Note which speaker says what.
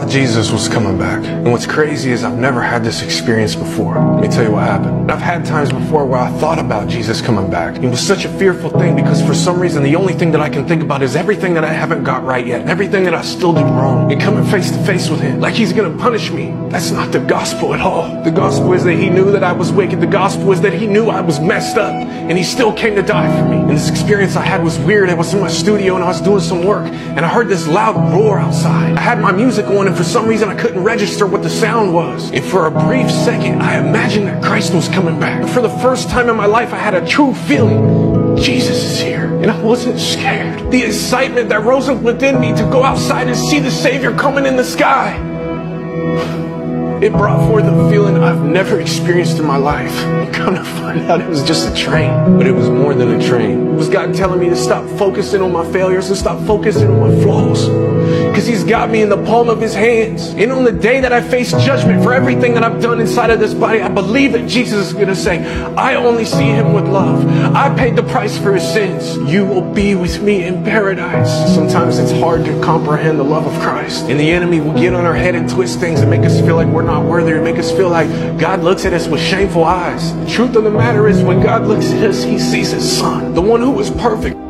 Speaker 1: thought Jesus was coming back. And what's crazy is I've never had this experience before. Let me tell you what happened. I've had times before where I thought about Jesus coming back. It was such a fearful thing because for some reason the only thing that I can think about is everything that I haven't got right yet, everything that I still do wrong, and coming face to face with him like he's gonna punish me. That's not the gospel at all. The gospel is that he knew that I was wicked. The gospel is that he knew I was messed up and he still came to die for me. And this experience I had was weird. I was in my studio and I was doing some work and I heard this loud roar outside. I had my music on and for some reason I couldn't register what the sound was. And for a brief second, I imagined that Christ was coming back. For the first time in my life, I had a true feeling. Jesus is here. And I wasn't scared. The excitement that rose up within me to go outside and see the Savior coming in the sky. It brought forth a feeling I've never experienced in my life. And come to find out it was just a train. But it was more than a train. It was God telling me to stop focusing on my failures and stop focusing on my flaws. Because He's got me in the palm of His hands. And on the day that I face judgment for everything that I've done inside of this body, I believe that Jesus is going to say, I only see Him with love. I paid the price for His sins. You will be with me in paradise. Sometimes it's hard to comprehend the love of Christ. And the enemy will get on our head and twist things and make us feel like we're not worthy and make us feel like God looks at us with shameful eyes. The truth of the matter is when God looks at us, He sees His Son, the one who was perfect.